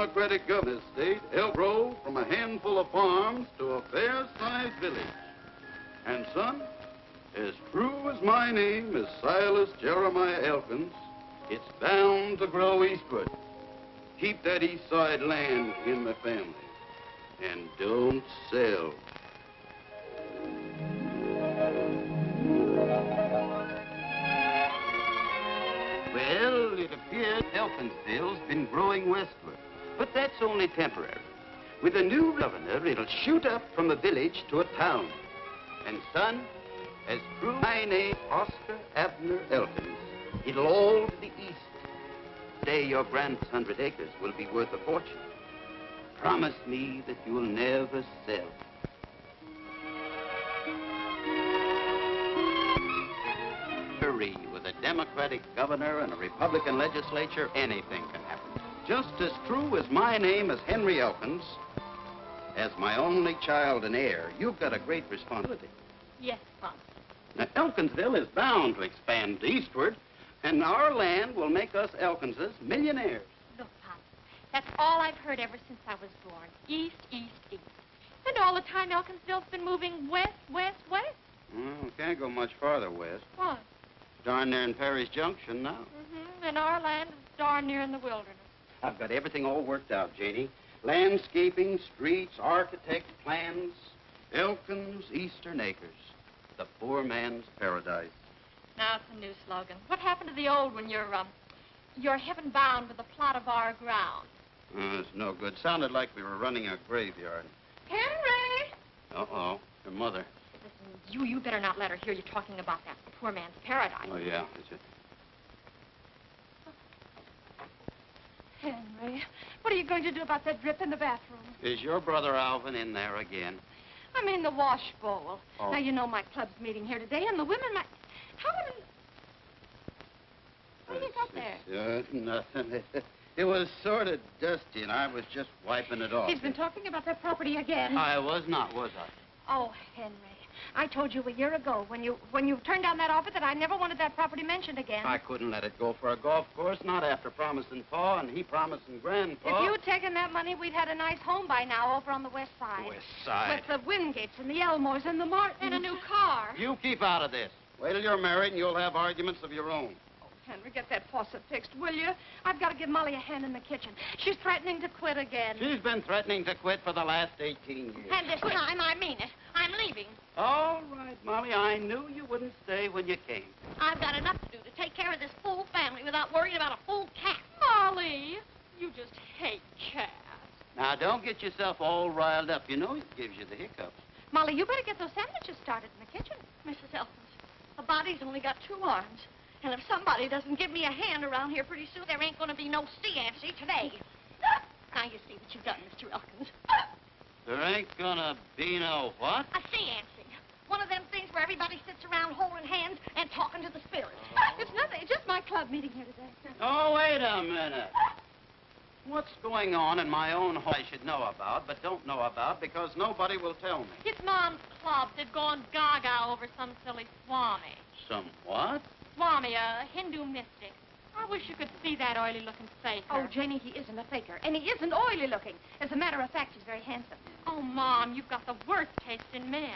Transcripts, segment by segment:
Democratic governor state helped grow from a handful of farms to a fair-sized village. And son, as true as my name is Silas Jeremiah Elkins, it's bound to grow eastward. Keep that east side land in the family. And don't sell. Well, it appears Elkinsville's been growing westward. But that's only temporary. With a new governor, it'll shoot up from a village to a town. And son, as true my name, Oscar Abner Elkins, it'll all to the east. Day your grand hundred acres will be worth a fortune. Promise me that you'll never sell. With a Democratic governor and a Republican legislature, anything can. Just as true as my name is Henry Elkins, as my only child and heir, you've got a great responsibility. Yes, Pop. Now, Elkinsville is bound to expand eastward, and our land will make us Elkinses millionaires. Look, Pop, that's all I've heard ever since I was born. East, east, east. And all the time Elkinsville's been moving west, west, west. Well, we can't go much farther west. What? Darn near in Perry's Junction now. Mm-hmm. And our land is darn near in the wilderness. I've got everything all worked out, Janie. Landscaping, streets, architect plans. Elkins Eastern Acres. The poor man's paradise. Now it's a new slogan. What happened to the old one? You're, um, you're heaven bound with a plot of our ground. Uh, it's no good. Sounded like we were running a graveyard. Henry! Uh-oh. Your mother. Listen, you, you better not let her hear you talking about that poor man's paradise. Oh, yeah. That's it. Henry, what are you going to do about that drip in the bathroom? Is your brother Alvin in there again? I mean the wash bowl. Oh. Now, you know my club's meeting here today, and the women might... How would... What do you got there? Uh, nothing. It was sort of dusty, and I was just wiping it off. He's been talking about that property again. I was not, was I? Oh, Henry, I told you a year ago when you when you turned down that offer that I never wanted that property mentioned again. I couldn't let it go for a golf course, not after promising Pa and he promising Grandpa. If you'd taken that money, we'd had a nice home by now over on the west side. West side. With the Wingates and the Elmores and the Martins. And a new car. You keep out of this. Wait till you're married and you'll have arguments of your own. Oh, Henry, get that faucet fixed, will you? I've got to give Molly a hand in the kitchen. She's threatening to quit again. She's been threatening to quit for the last 18 years. And this time, I mean it. I'm leaving. All right, Molly, I knew you wouldn't stay when you came. I've got enough to do to take care of this fool family without worrying about a fool cat. Molly, you just hate cats. Now, don't get yourself all riled up. You know it gives you the hiccups. Molly, you better get those sandwiches started in the kitchen. Mrs. Elkins, a body's only got two arms. And if somebody doesn't give me a hand around here pretty soon, there ain't going to be no seance today. Now you see what you've done, Mr. Elkins. There ain't gonna be no what? A seance. One of them things where everybody sits around holding hands and talking to the spirits. Oh. It's nothing. It's just my club meeting here today. Oh, wait a minute. What's going on in my own home I should know about, but don't know about because nobody will tell me? It's Mom's club. They've gone gaga over some silly Swami. Some what? Swami, a Hindu mystic. I wish you could see that oily-looking face. Oh, Janie, he isn't a faker. And he isn't oily looking. As a matter of fact, he's very handsome. Oh, Mom, you've got the worst taste in men.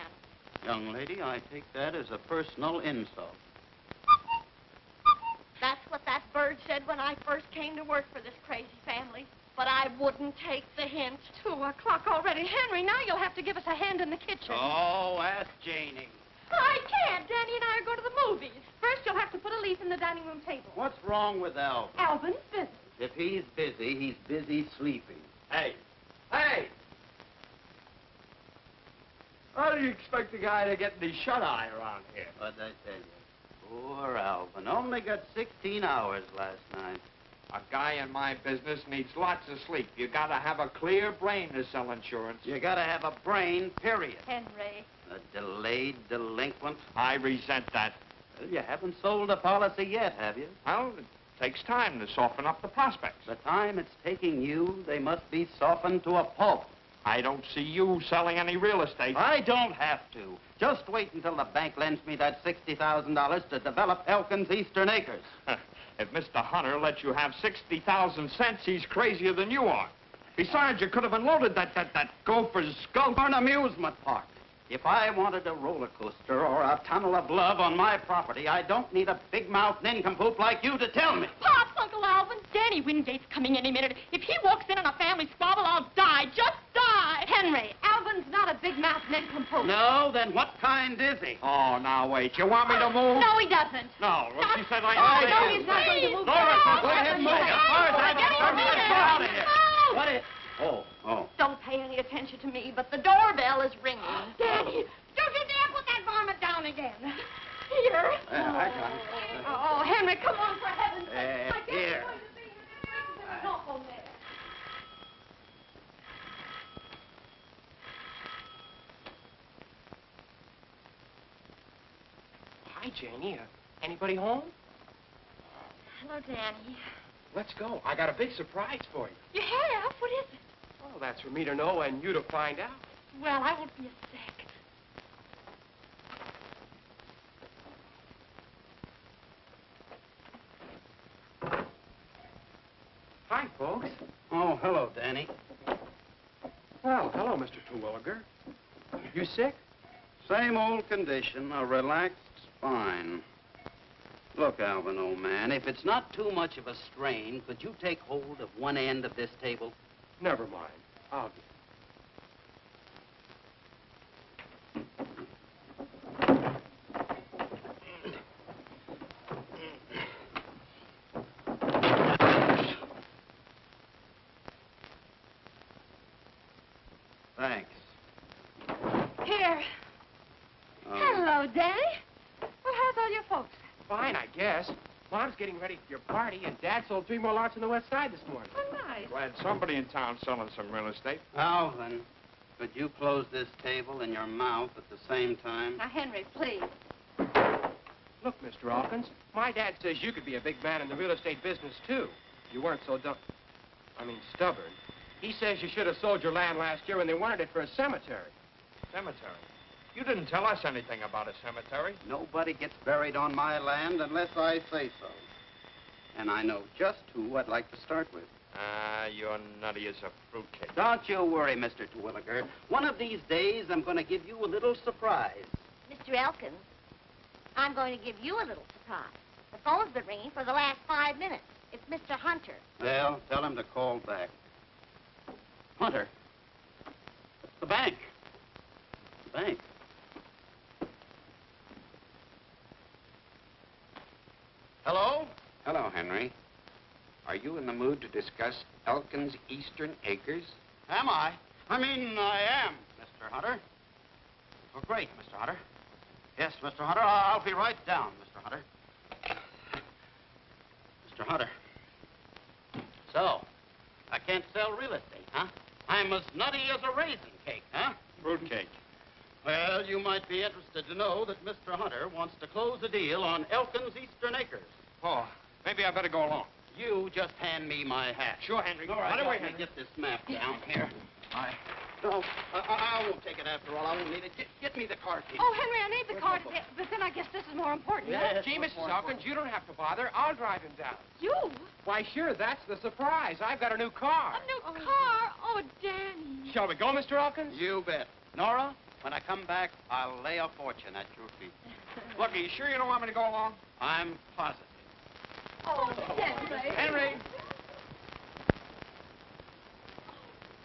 Young lady, I take that as a personal insult. That's what that bird said when I first came to work for this crazy family. But I wouldn't take the hint. Two o'clock already. Henry, now you'll have to give us a hand in the kitchen. Oh, ask Janie. I can't. Danny and I are going to the movies. First, you'll have to put a leaf in the dining room table. What's wrong with Alvin? Alvin's busy. If he's busy, he's busy sleeping. Hey, hey! How do you expect a guy to get any shut-eye around here? What'd I tell you? Poor Alvin. Only got 16 hours last night. A guy in my business needs lots of sleep. You gotta have a clear brain to sell insurance. You gotta have a brain, period. Henry. A delayed delinquent. I resent that. Well, you haven't sold a policy yet, have you? Well, it takes time to soften up the prospects. The time it's taking you, they must be softened to a pulp. I don't see you selling any real estate. I don't have to. Just wait until the bank lends me that $60,000 to develop Elkins Eastern Acres. if Mr. Hunter lets you have 60,000 cents, he's crazier than you are. Besides, you could have unloaded that, that, that gopher's skull. For an amusement park. If I wanted a roller coaster or a tunnel of love on my property, I don't need a big-mouthed nincompoop like you to tell me. Pops, Uncle Alvin, Danny Wingate's coming any minute. If he walks in on a family squabble, I'll die. Just die. Henry, Alvin's not a big mouth nincompoop. No, then what kind is he? Oh, now wait. You want me to move? No, he doesn't. No, well, she said I... Oh, no, do. he's not going to move. Laura, Come on, go ahead and move. Alvin. As far as I'm Get him concerned, moving. let's get out of here. Move. What is... Oh, oh. Don't pay any attention to me, but the doorbell is ringing. Danny, don't you dare put that varmint down again. Here. Yeah, I got it. Oh, Henry, come on, for heaven's sake. Uh, My here. going to be here. There's no one there. Hi, Janie. Uh, anybody home? Hello, Danny. Let's go. I got a big surprise for you. You have? What is it? Oh, that's for me to know and you to find out. Well, I won't be a sec. Hi, folks. Oh, hello, Danny. Well, hello, Mr. Terwilliger. You sick? Same old condition, a relaxed spine. Look, Alvin, old man, if it's not too much of a strain, could you take hold of one end of this table? Never mind. I'll get Thanks. Here. Oh. Hello, Danny. Well, how's all your folks? Fine, I guess. Mom's getting ready for your party, and Dad sold three more lots on the west side this morning. Oh, nice. Glad somebody in town selling some real estate. Alvin, could you close this table and your mouth at the same time? Now, Henry, please. Look, Mr. Elkins, my dad says you could be a big man in the real estate business, too. You weren't so dumb. I mean, stubborn. He says you should have sold your land last year when they wanted it for a cemetery. Cemetery. You didn't tell us anything about a cemetery. Nobody gets buried on my land unless I say so. And I know just who I'd like to start with. Ah, you're nutty as a fruitcake. Don't you worry, Mr. Terwilliger. One of these days, I'm going to give you a little surprise. Mr. Elkins, I'm going to give you a little surprise. The phone's been ringing for the last five minutes. It's Mr. Hunter. Well, tell him to call back. Hunter. The bank. The bank. Hello? Hello, Henry. Are you in the mood to discuss Elkin's Eastern Acres? Am I? I mean, I am, Mr. Hunter. Well, great, Mr. Hunter. Yes, Mr. Hunter, I'll be right down, Mr. Hunter. Mr. Hunter. So, I can't sell real estate, huh? I'm as nutty as a raisin cake, huh? Fruitcake. Well, you might be interested to know that Mr. Hunter wants to close a deal on Elkin's Eastern Acres. Oh, maybe I better go along. You just hand me my hat. Sure, Henry. All right, Right away, let me Henry. get this map down here. I... No, I, I, I won't take it after all. I won't need it. Get, get me the car key. Oh, Henry, I need the car to get, but then I guess this is more important. Yes, Gee, Mrs. more Elkins, you don't have to bother. I'll drive him down. You? Why, sure, that's the surprise. I've got a new car. A new car? Oh, Danny. Shall we go, Mr. Elkins? You bet. Nora, when I come back, I'll lay a fortune at your feet. Look, are you sure you don't want me to go along? I'm positive. Oh, Henry. Henry.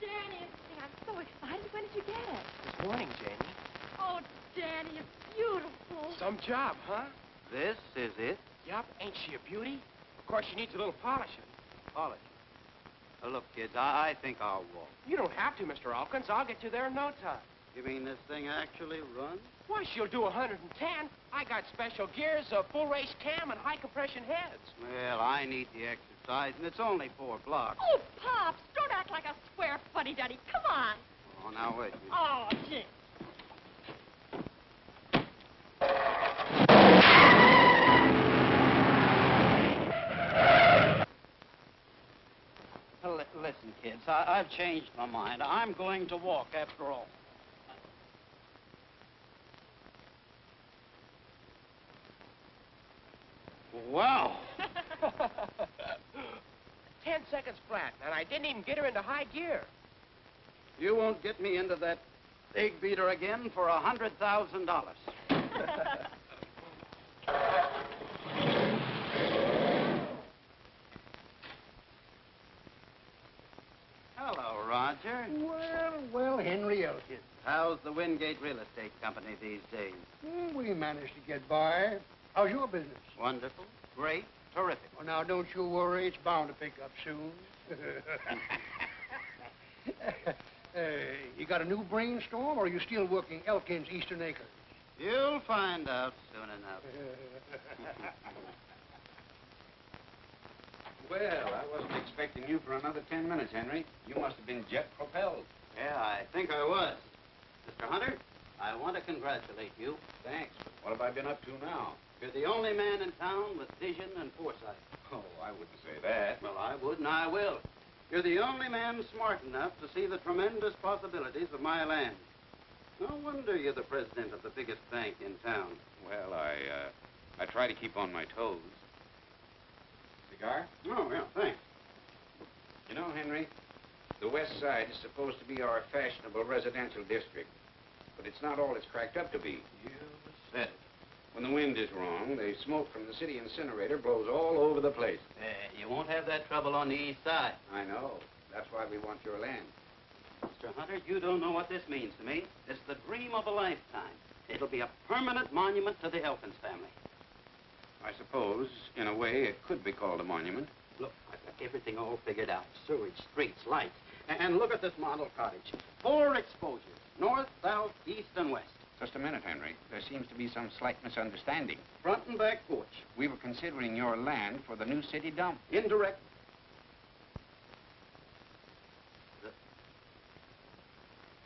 Danny, I'm so excited. When did you get it? This morning, Janie. Oh, Danny, it's beautiful. Some job, huh? This is it? Yup. Ain't she a beauty? Of course, she needs a little polishing. Polish. Look, kids, I, I think I'll walk. You don't have to, Mr. Elkins. I'll get you there in no time. You mean this thing actually runs? Why, she'll do 110. I got special gears, a full race cam, and high compression heads. Well, I need the exercise, and it's only four blocks. Oh, Pops, don't act like a square fuddy-duddy. Come on. Oh, now wait. Oh, gee. Listen, kids, I, I've changed my mind. I'm going to walk after all. Wow. ten seconds flat, and I didn't even get her into high gear. You won't get me into that egg beater again for a hundred thousand dollars. Hello, Roger. Well, well, Henry Elkins. How's the Wingate Real Estate Company these days? Mm, we managed to get by. How's your business? Wonderful, great, terrific. Well, now, don't you worry. It's bound to pick up soon. uh, you got a new brainstorm, or are you still working Elkins Eastern Acres? You'll find out soon enough. Well, I wasn't expecting you for another ten minutes, Henry. You must have been jet propelled. Yeah, I think I was. Mr. Hunter, I want to congratulate you. Thanks, what have I been up to now? You're the only man in town with vision and foresight. Oh, I wouldn't say that. Well, I would, and I will. You're the only man smart enough to see the tremendous possibilities of my land. No wonder you're the president of the biggest bank in town. Well, I, uh, I try to keep on my toes. Cigar? Oh, yeah, thanks. You know, Henry, the West Side is supposed to be our fashionable residential district. But it's not all it's cracked up to be. You said it. When the wind is wrong, the smoke from the city incinerator blows all over the place. Uh, you won't have that trouble on the east side. I know. That's why we want your land. Mr. Hunter, you don't know what this means to me. It's the dream of a lifetime. It'll be a permanent monument to the Elkins family. I suppose, in a way, it could be called a monument. Look, I've got everything all figured out. Sewage, streets, lights. And look at this model cottage. Four exposures. North, south, east, and west. Just a minute, Henry. There seems to be some slight misunderstanding. Front and back porch. We were considering your land for the new city dump. Indirect. The,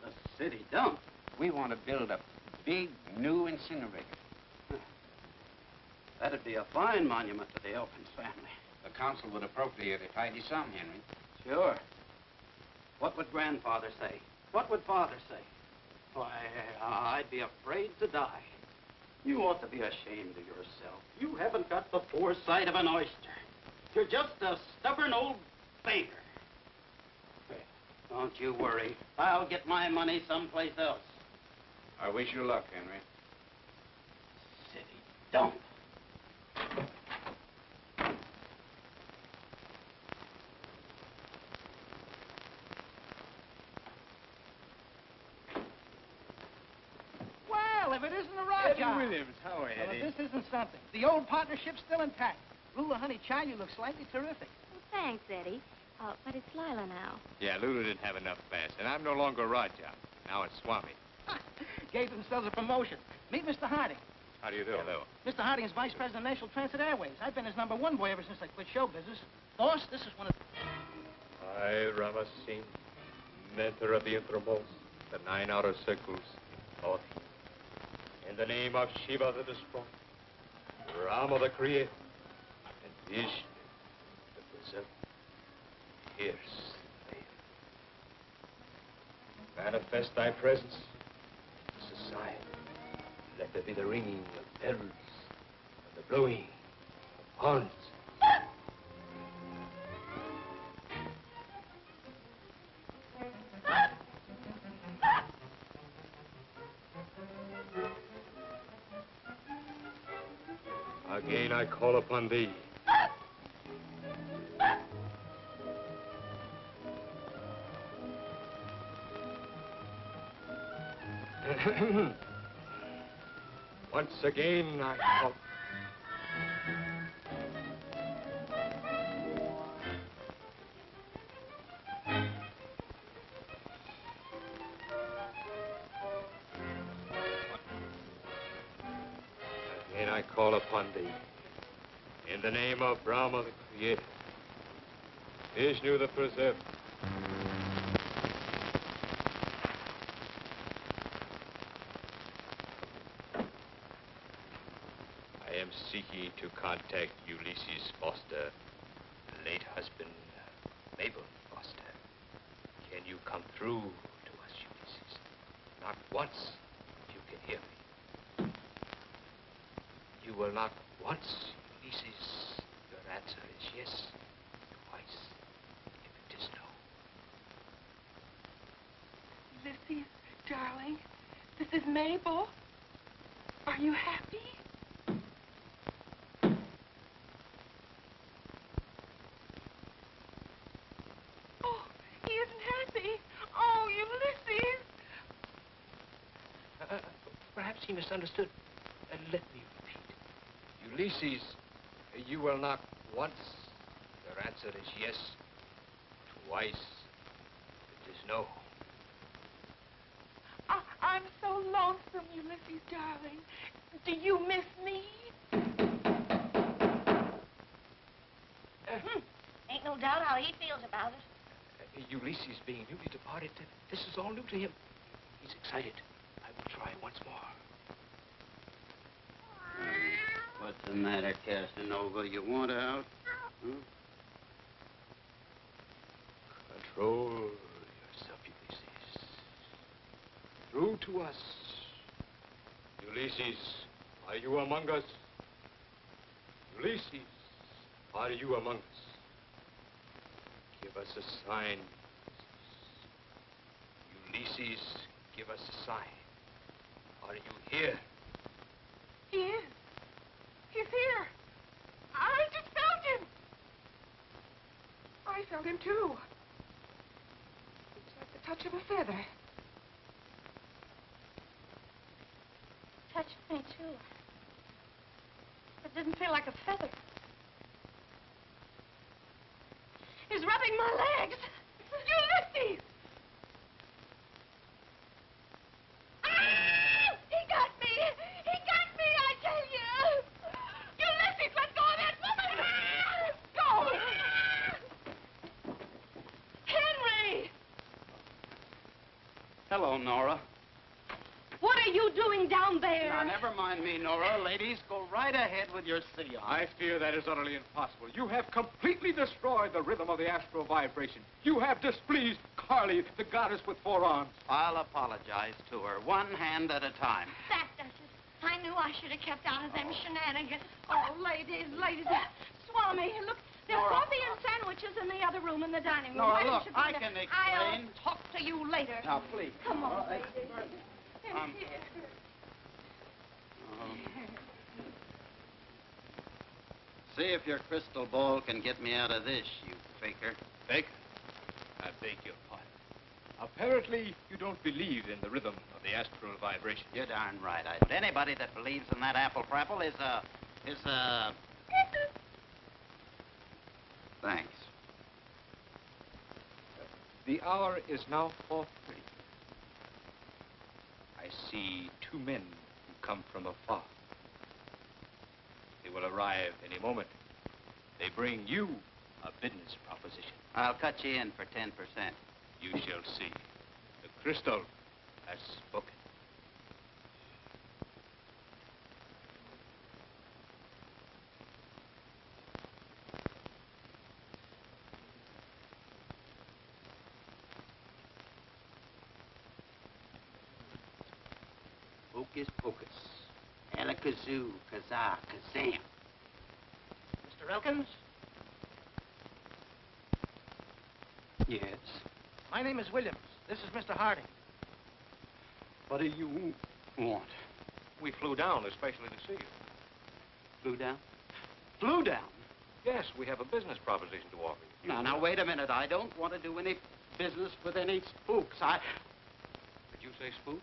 the city dump. We want to build a big new incinerator. That'd be a fine monument to the Elkins family. The council would appropriate a tidy sum, Henry. Sure. What would grandfather say? What would father say? Why, uh, I'd be afraid to die. You ought to be ashamed of yourself. You haven't got the foresight of an oyster. You're just a stubborn old banker. Don't you worry. I'll get my money someplace else. I wish you luck, Henry. City dump. Well, if it isn't a raw job. Williams, how are Well, if this isn't something. The old partnership's still intact. Lula, honey, child, you look slightly terrific. Well, thanks, Eddie. Uh, but it's Lila now. Yeah, Lulu didn't have enough fast, and I'm no longer Raja. Now it's Swami. Gave themselves a promotion. Meet Mr. Harding. How do you do? Hello. Mr. Harding is vice president of National Transit Airways. I've been his number one boy ever since I quit show business. Boss, this is one of... I, Rama Singh, mentor of the Intramuls, the nine outer circles, North. In the name of Shiva the Destroyer, Brahma the Creator, and Vishnu the Preserver, here's the. Manifest thy presence in society. Let there be the ringing of bells and the blowing of horns. I call upon thee. Once again I call. Vishnu the Preserver. I am seeking to contact Ulysses Foster, late husband Mabel Foster. Can you come through to us, Ulysses? Not once, but you can hear me. You will not once, Ulysses. Your answer is yes. Twice. Ulysses, darling. This is Mabel. Are you happy? Oh, he isn't happy. Oh, Ulysses. Uh, uh, perhaps he misunderstood. Uh, let me repeat. Ulysses, you will knock once. Your answer is yes. Twice. It is no. I, I'm so lonesome, Ulysses, darling. Do you miss me? Hmm. Ain't no doubt how he feels about it. Uh, Ulysses being newly departed, uh, this is all new to him. He's excited. I will try once more. What's the matter, Casanova? You want out? Hmm? Control yourself, Ulysses. Through to us. Ulysses, are you among us? Ulysses, are you among us? Give us a sign. Ulysses, give us a sign. Are you here? He is. He's here. I just felt him. I felt him too. It's like the touch of a feather. Touched me, too. It didn't feel like a feather. He's rubbing my legs. Ulysses! Ah! He got me! He got me, I tell you! Ulysses, let go of that woman! Go! Henry! Hello, Nora. What are you doing down there? Now, never mind me, Nora. Ladies, go right ahead with your seance. I fear that is utterly impossible. You have completely destroyed the rhythm of the astral vibration. You have displeased Kali, the goddess with four arms. I'll apologize to her, one hand at a time. That does it. I knew I should have kept out of them shenanigans. Oh, ladies, ladies. Swami, look, there's Nora. coffee and sandwiches in the other room in the dining room. Nora, Why look, I there? can I'll talk to you later. Now, please. Come on, Nora, ladies. Um, um, see if your crystal ball can get me out of this, you faker. Faker? I beg your pardon. Apparently, you don't believe in the rhythm of the astral vibration. You're darn right. I don't. Anybody that believes in that apple prapple is a is a. Thanks. The hour is now 4.30. I see two men who come from afar. They will arrive any moment. They bring you a business proposition. I'll cut you in for ten percent. You shall see. The crystal has spoken. Hocus pocus. Alakazoo, kazaa, kazam. Mr. Elkins, Yes. my name is Williams. This is Mr. Harding. What do you want? We flew down especially to see you. Flew down? Flew down? Yes, we have a business proposition to offer you. Now, now, wait a minute. I don't want to do any business with any spooks. I. Did you say spooks?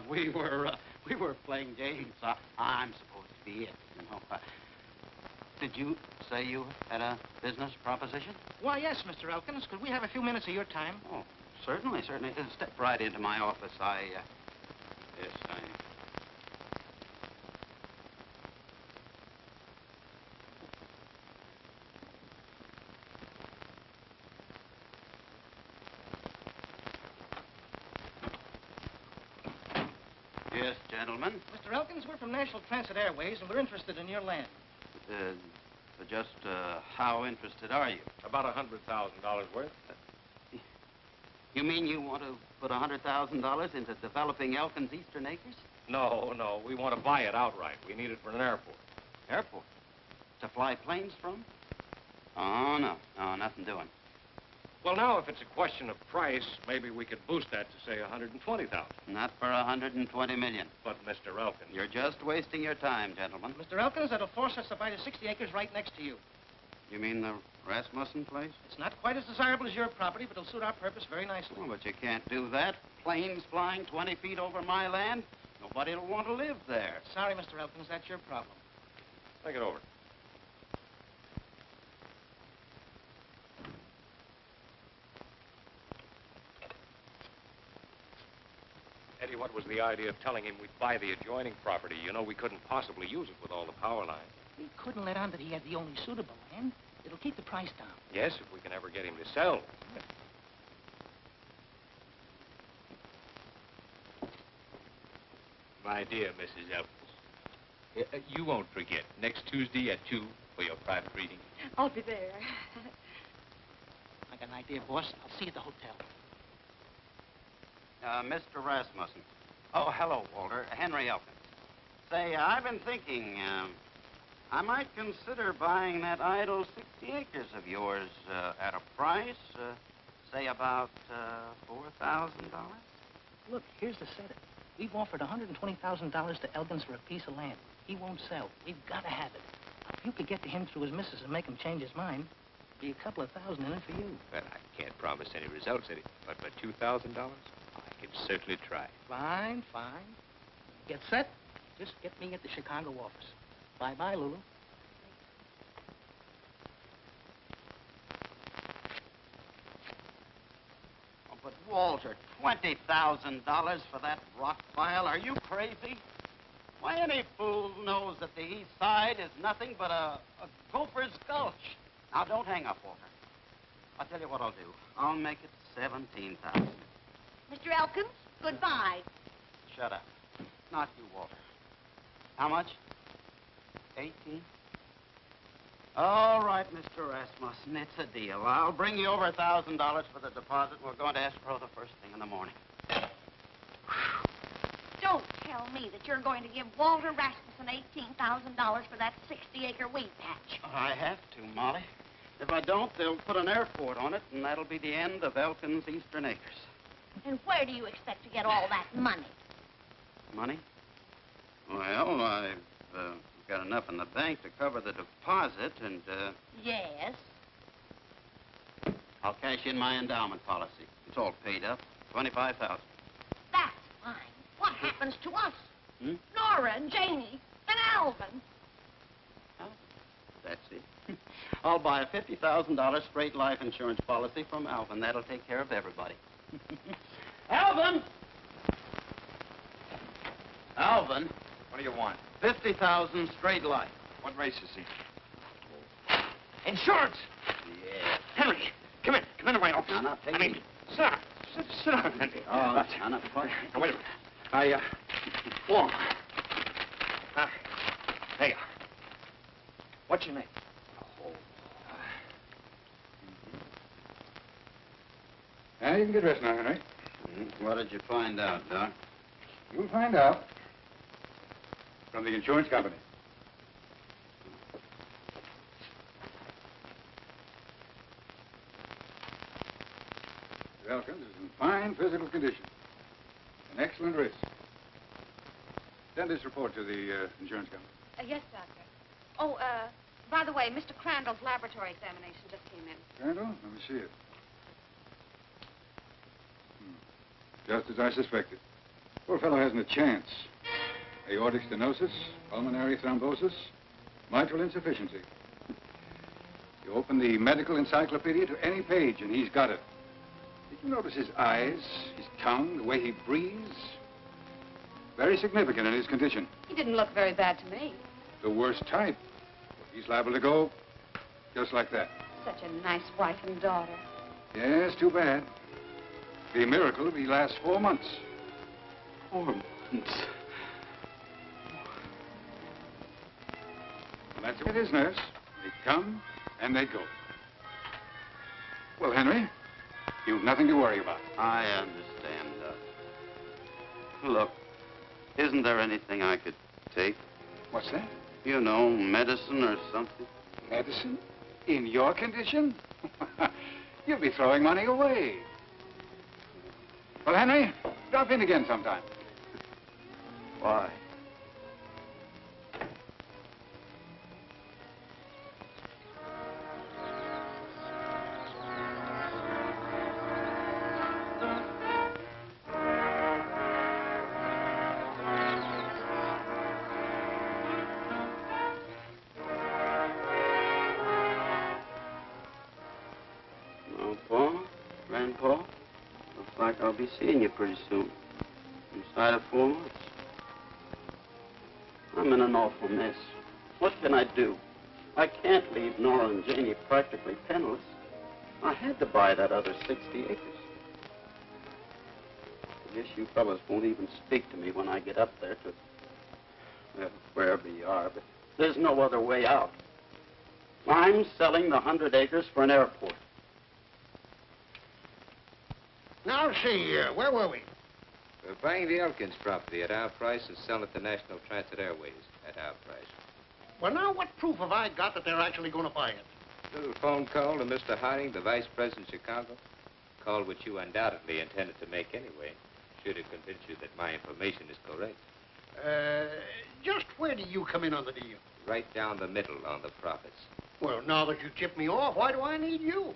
Uh, we were uh, we were playing games. Uh, I'm supposed to be it, you know. Uh, did you say you had a business proposition? Why, yes, Mr. Elkins. Could we have a few minutes of your time? Oh, certainly, certainly. Step right into my office. I. Uh, yes, I. Yes, gentlemen. Mr. Elkins, we're from National Transit Airways, and we're interested in your land. Uh, just uh, how interested are you? About a hundred thousand dollars worth. You mean you want to put a $100,000 into developing Elkin's Eastern Acres? No, no. We want to buy it outright. We need it for an airport. Airport? To fly planes from? Oh, no. No, nothing doing. Well, now, if it's a question of price, maybe we could boost that to, say, 120000 Not for 120 million. But, Mr. Elkins... You're just wasting your time, gentlemen. Mr. Elkins, that'll force us to buy the 60 acres right next to you. You mean the Rasmussen place? It's not quite as desirable as your property, but it'll suit our purpose very nicely. Well, but you can't do that. Planes flying 20 feet over my land. Nobody'll want to live there. Sorry, Mr. Elkins, that's your problem. Think it over. Eddie, what was the idea of telling him we'd buy the adjoining property? You know we couldn't possibly use it with all the power lines. We couldn't let on that he had the only suitable land. It'll keep the price down. Yes, if we can ever get him to sell. My dear Mrs. Elkins, uh, you won't forget. Next Tuesday at 2 for your private reading. I'll be there. I got an idea, boss. I'll see you at the hotel. Uh, Mr. Rasmussen. Oh, hello, Walter. Henry Elkins. Say, uh, I've been thinking, um, I might consider buying that idle 60 acres of yours uh, at a price, uh, say about uh, $4,000. Look, here's the setup. We've offered $120,000 to Elkins for a piece of land. He won't sell. We've got to have it. If you could get to him through his missus and make him change his mind, be a couple of thousand in it for you. Well, I can't promise any results, Eddie, but for $2,000, I can certainly try. Fine, fine. Get set. Just get me at the Chicago office. Bye-bye, Lulu. Oh, but, Walter, $20,000 for that rock pile? Are you crazy? Why, any fool knows that the east side is nothing but a, a gopher's gulch. Now, don't hang up, Walter. I'll tell you what I'll do. I'll make it 17000 Mr. Elkins, goodbye. Shut up. Not you, Walter. How much? 18? All right, Mr. Rasmussen, it's a deal. I'll bring you over a $1,000 for the deposit. We're going to escrow the first thing in the morning. Don't tell me that you're going to give Walter Rasmussen $18,000 for that 60-acre wheat patch. I have to, Molly. If I don't, they'll put an airport on it, and that'll be the end of Elkin's Eastern Acres. And where do you expect to get all that money? Money? Well, I've uh, got enough in the bank to cover the deposit, and uh, Yes. I'll cash in my endowment policy. It's all paid up. 25000 That's fine. What happens to us? Hmm? Nora and Janie and Alvin. Oh, that's it. I'll buy a $50,000 straight life insurance policy from Alvin. That'll take care of everybody. Alvin! Alvin, What do you want? 50,000 straight life. What race is he? Insurance! Yeah. Henry, come in. Come into my office. Now, now, take I mean, it. sit down. Sit, sit down, Henry. Oh, now, now, quiet. Now, wait a minute. I, uh. Uh, there you are. What's your name? Now you can get dressed now, Henry. Mhm. What did you find out, Doc? You'll find out. From the insurance company. Elkins is in fine physical condition. An excellent risk. Send this report to the uh, insurance company. Uh, yes, Doctor. Oh, uh, by the way, Mr. Crandall's laboratory examination just came in. Crandall, let me see it. Hmm. Just as I suspected. Poor fellow hasn't a chance. Aortic stenosis, pulmonary thrombosis, mitral insufficiency. You open the medical encyclopedia to any page, and he's got it. Did you notice his eyes, his tongue, the way he breathes? Very significant in his condition. He didn't look very bad to me. The worst type. He's liable to go just like that. Such a nice wife and daughter. Yes, too bad. Be a miracle if he lasts four months. Four months. And that's what it is, nurse. They come and they go. Well, Henry, you've nothing to worry about. I understand, Doc. Look, Isn't there anything I could take? What's that? You know, medicine or something? Medicine? In your condition? You'll be throwing money away. Well, Henry, drop in again sometime. Why? I'll be seeing you pretty soon. Inside of four months. I'm in an awful mess. What can I do? I can't leave Nora and Janie practically penniless. I had to buy that other 60 acres. I guess you fellas won't even speak to me when I get up there to, well, wherever you are, but there's no other way out. I'm selling the hundred acres for an airport. Now, see, uh, where were we? We're buying the Elkins property at our price and selling it to National Transit Airways at our price. Well, now, what proof have I got that they're actually going to buy it? Little phone call to Mr. Harding, the vice president of Chicago. Call which you undoubtedly intended to make anyway, should it convince you that my information is correct. Uh, just where do you come in on the deal? Right down the middle on the profits. Well, now that you tipped me off, why do I need you?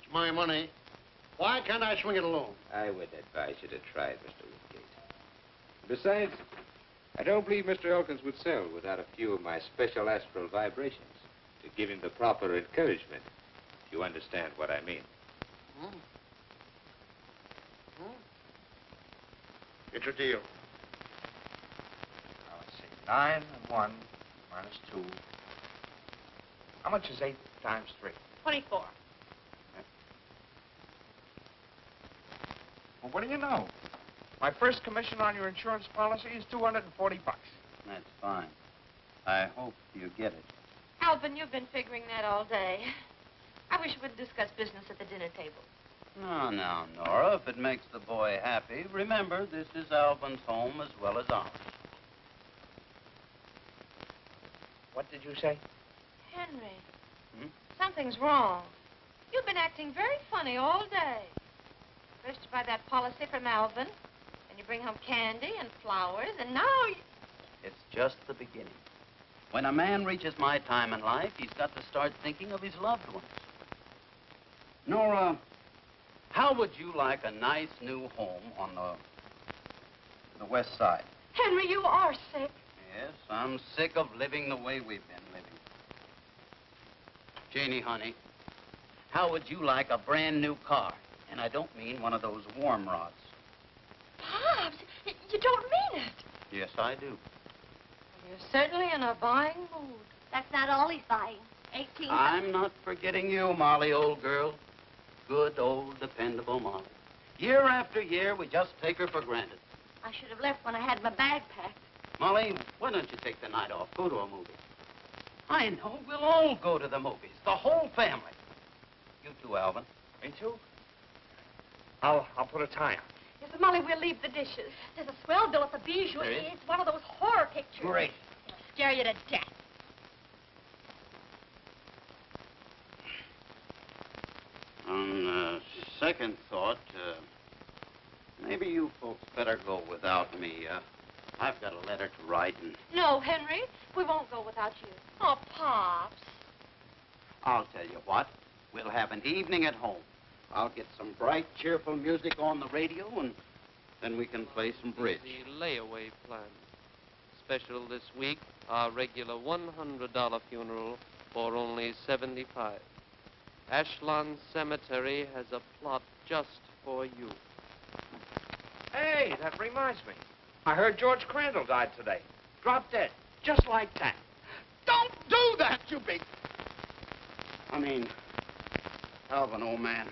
It's my money. Why can't I swing it alone? I would advise you to try it, Mr. Woodgate. Besides, I don't believe Mr. Elkins would sell without a few of my special astral vibrations to give him the proper encouragement, if you understand what I mean. Hmm? Hmm? It's a deal. Now, let's see. Nine and one minus two. How much is eight times three? 24. Well, what do you know? My first commission on your insurance policy is 240 bucks. That's fine. I hope you get it. Alvin, you've been figuring that all day. I wish we'd discuss business at the dinner table. No, no, Nora. If it makes the boy happy, remember this is Alvin's home as well as ours. What did you say? Henry. Hmm? Something's wrong. You've been acting very funny all day. First you buy that policy from Alvin, and you bring home candy and flowers, and now you... It's just the beginning. When a man reaches my time in life, he's got to start thinking of his loved ones. Nora, how would you like a nice new home on the the west side? Henry, you are sick. Yes, I'm sick of living the way we've been living. Janie, honey, how would you like a brand new car? And I don't mean one of those warm rods. Pops, you don't mean it. Yes, I do. You're certainly in a buying mood. That's not all he's buying. 18. I'm not forgetting you, Molly, old girl. Good, old, dependable Molly. Year after year, we just take her for granted. I should have left when I had my bag packed. Molly, why don't you take the night off? Go to a movie. I know. We'll all go to the movies. The whole family. You too, Alvin. Me too? I'll, I'll put a tie on. Yes, Molly, we'll leave the dishes. There's a swell bill at the Bijou. There is? It's one of those horror pictures. Great. It'll scare you to death. On uh, second thought, uh, maybe you folks better go without me. Uh, I've got a letter to write, and No, Henry, we won't go without you. Oh, Pops. I'll tell you what. We'll have an evening at home. I'll get some bright, cheerful music on the radio, and then we can play some bridge. The layaway plan. Special this week, our regular $100 funeral for only 75 Ashland Cemetery has a plot just for you. Hey, that reminds me. I heard George Crandall died today. Dropped dead. Just like that. Don't do that, you big... I mean, Alvin, old man,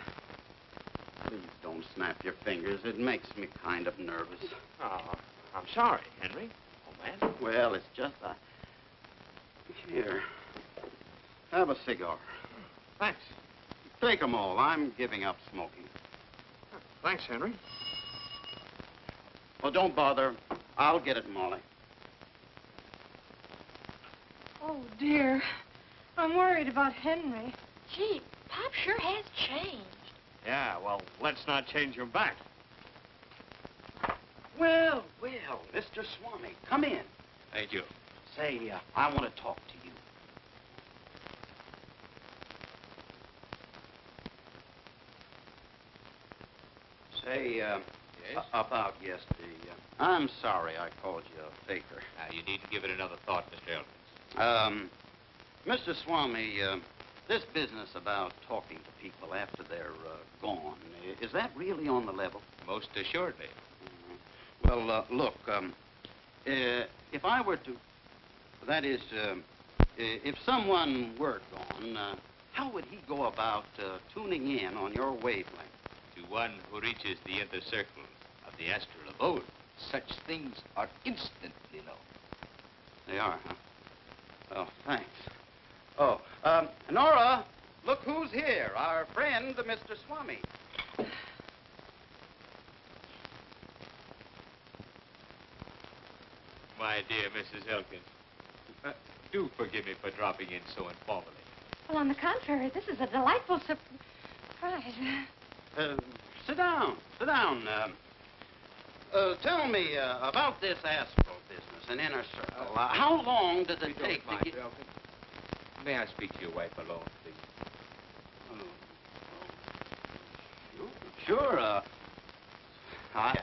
please don't snap your fingers. It makes me kind of nervous. Oh, I'm sorry, Henry. Oh, man. Well, it's just a... Here. Have a cigar. Thanks. Take 'em all. I'm giving up smoking. Thanks, Henry. Oh, don't bother. I'll get it, Molly. Oh, dear. I'm worried about Henry. Gee, Pop sure has changed. Yeah, well, let's not change him back. Well, well, Mr. Swami, come in. Thank you. Say, uh, I want to talk to you. Say, uh, Yes? about yesterday. Uh, I'm sorry I called you a faker. Now, you needn't give it another thought, Mr. Elkins. Um, Mr. Swami, uh, this business about talking to people after they're uh, gone, is that really on the level? Most assuredly. Well, uh, look, um, uh, if I were to, that is, um, uh, if someone were gone, uh, how would he go about uh, tuning in on your wavelength? To one who reaches the inner circles of the astral abode, such things are instantly known. They are, huh? Oh, thanks. Oh, um, Nora, look who's here. Our friend, the Mr. Swami. My dear Mrs. Elkins, uh, do forgive me for dropping in so informally. Well, on the contrary, this is a delightful surprise. Uh, sit down. Sit down. Um, uh, tell me uh, about this astral business, an inner circle. Uh, how long does it take to get... May I speak to your wife alone, please? Sure. Uh, I,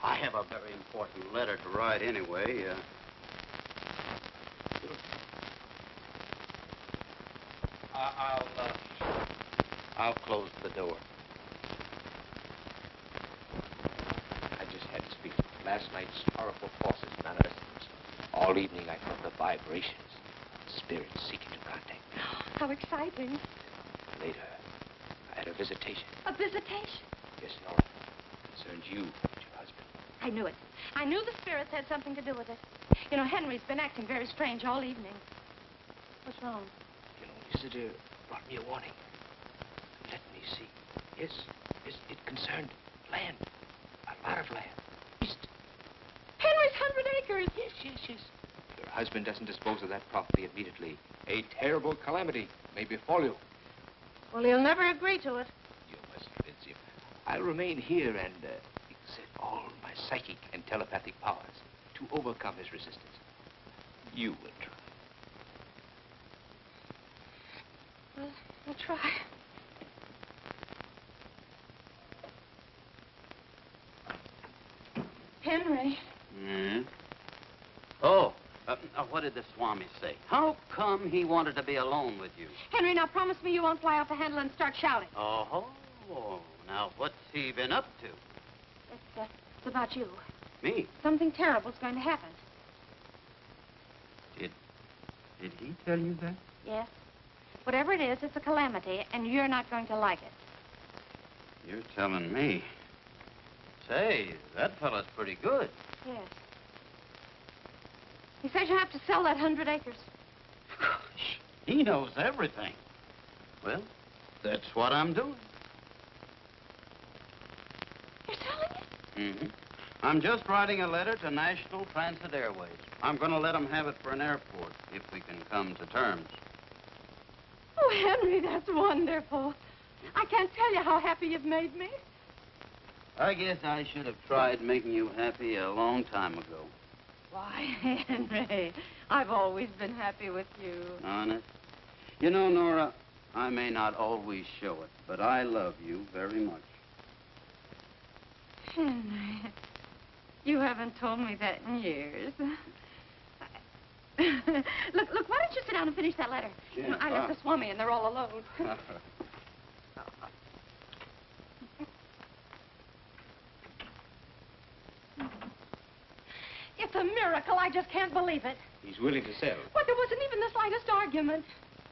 I have a very important letter to write anyway. Uh, I'll, uh, I'll close the door. I just had to speak. Last night's horrible forces manifested. All evening I felt the vibrations, spirits seeking to contact me. How exciting. Later, I had a visitation. A visitation. Yes, Nora. Concerns you and your husband. I knew it. I knew the spirits had something to do with it. You know, Henry's been acting very strange all evening. What's wrong? You know, visitor brought me a warning. Let me see. Yes, yes, it concerned land. A lot of land. East. Henry's hundred acres. Yes, yes, yes. If your husband doesn't dispose of that property immediately, a terrible calamity may befall you. Well, he'll never agree to it. You must convince him. I'll remain here and uh, exert all my psychic and telepathic powers to overcome his resistance. You will try. Well, we'll try. Henry. Hmm? Oh, uh, uh, what did the Swami say? How come he wanted to be alone with you? Henry, now promise me you won't fly off the handle and start shouting. Oh, now what's he been up to? It's, uh, it's about you. Me? Something terrible's going to happen. Did, did he tell you that? Yes. Whatever it is, it's a calamity, and you're not going to like it. You're telling me. Say, that fellow's pretty good. Yes. He says you have to sell that hundred acres. Gosh, He knows everything. Well, that's what I'm doing. You're selling it? Mm-hmm. I'm just writing a letter to National Transit Airways. I'm going to let them have it for an airport if we can come to terms. Oh, Henry, that's wonderful. I can't tell you how happy you've made me. I guess I should have tried making you happy a long time ago. Why, Henry, I've always been happy with you. Honest? You know, Nora, I may not always show it, but I love you very much. Henry, you haven't told me that in years. look, look, why don't you sit down and finish that letter? You know, I left Ah. the Swami and they're all alone. it's a miracle. I just can't believe it. He's willing to sell. But there wasn't even the slightest argument.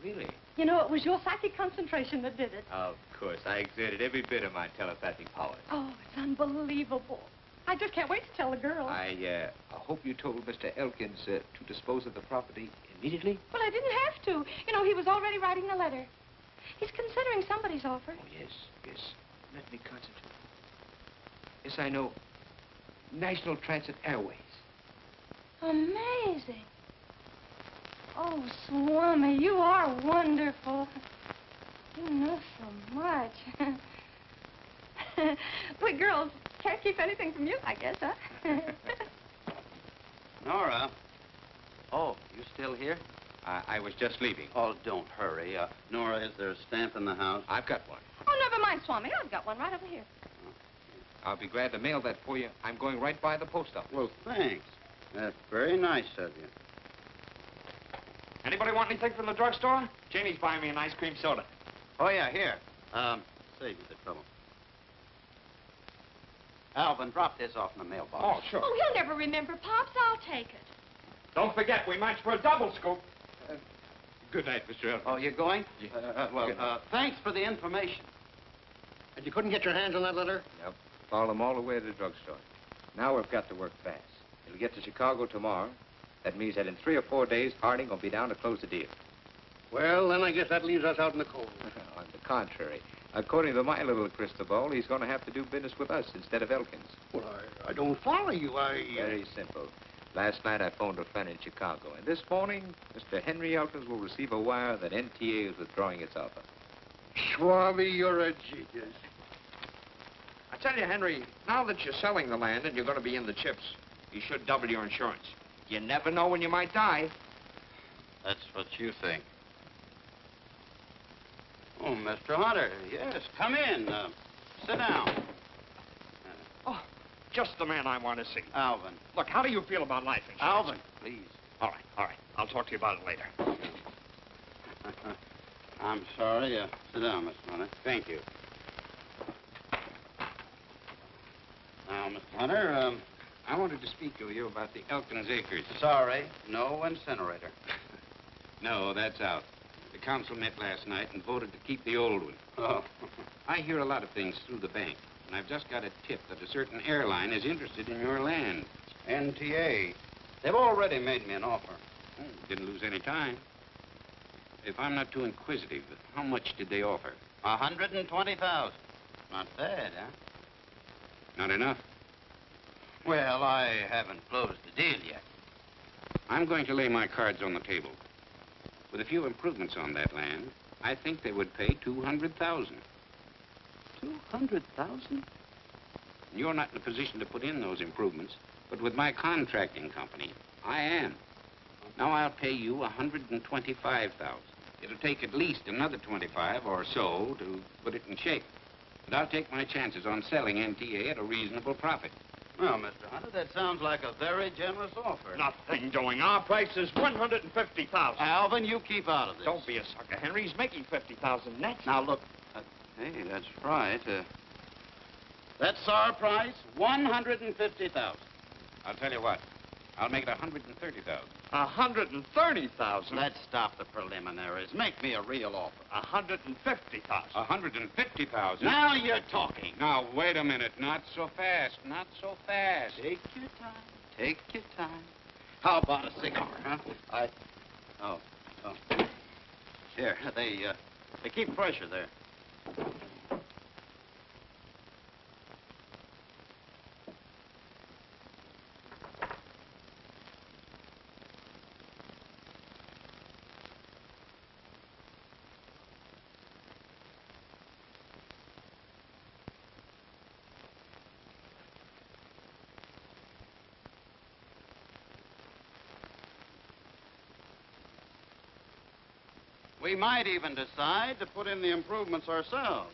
Really? You know, it was your psychic concentration that did it. Of course. I exerted every bit of my telepathic powers. Oh, it's unbelievable. I just can't wait to tell the girls. I, uh, I hope you told Mr. Elkins uh, to dispose of the property immediately. Well, I didn't have to. You know, he was already writing the letter. He's considering somebody's offer. Oh, yes, yes. Let me concentrate. Yes, I know. National Transit Airways. Amazing. Oh, Swami, you are wonderful. You know so much. we girls can't keep anything from you, I guess, huh? Nora. Oh, you still here? I, I was just leaving. Oh, don't hurry. Uh, Nora, is there a stamp in the house? I've got one. oh, never mind, Swami. I've got one right over here. I'll be glad to mail that for you. I'm going right by the post office. Well, thanks. That's very nice of you. Anybody want anything from the drugstore? Janie's buying me an ice cream soda. Oh, yeah, here. Um, save you the trouble. Alvin, drop this off in the mailbox. Oh, sure. Oh, he'll never remember, Pops. I'll take it. Don't forget, we match for a double scoop. Good night, Mr. Elkins. Oh, you're going? Uh, uh, well, uh, thanks for the information. And you couldn't get your hands on that letter? Yep. Followed them all the way to the drugstore. Now we've got to work fast. It'll get to Chicago tomorrow. That means that in three or four days, Harding will be down to close the deal. Well, then I guess that leaves us out in the cold. On the contrary, according to my little crystal ball, he's going to have to do business with us instead of Elkins. Well, I, I don't follow you. I. uh, Very simple. Last night I phoned a friend in Chicago, and this morning, Mr. Henry Elkins will receive a wire that NTA is withdrawing its offer. Swami, you're a genius. I tell you, Henry, now that you're selling the land and you're going to be in the chips, you should double your insurance. You never know when you might die. That's what you think. Oh, Mr. Hunter, yes, come in. Uh, sit down. Oh, just the man I want to see. Alvin. Look, how do you feel about life insurance? Alvin, please. All right, all right. I'll talk to you about it later. I'm sorry. Uh, sit down, Mr. Hunter. Thank you. Now, Mr. Hunter, um, I wanted to speak to you about the Elkins Acres. sorry, no incinerator. No, that's out. The council met last night and voted to keep the old one. Oh. I hear a lot of things through the bank, and I've just got a tip that a certain airline is interested in your land. NTA. They've already made me an offer. Oh, didn't lose any time. If I'm not too inquisitive, how much did they offer? A hundred and twenty thousand. Not bad, huh? Not enough. Well, I haven't closed the deal yet. I'm going to lay my cards on the table. With a few improvements on that land, I think they would pay 200000 Two hundred thousand? You're not in a position to put in those improvements, but with my contracting company, I am. Now I'll pay you 125000 It'll take at least another 25 or so to put it in shape. But I'll take my chances on selling NTA at a reasonable profit. Well, Mr. Hunter, that sounds like a very generous offer. Nothing doing. Our price is 150000 Alvin, you keep out of this. Don't be a sucker, Henry. He's making 50000 net. Now, look. Uh, hey, that's right. Uh, that's our price, 150000 I'll tell you what. I'll make it 130000 A 130000 Let's stop the preliminaries. Make me a real offer. A 150000 A 150000 Now you're talking. Now, wait a minute. Not so fast. Not so fast. Take your time. Take your time. How about a cigar, huh? I. Oh. Oh. Here, they, uh, they keep pressure there. Might even decide to put in the improvements ourselves.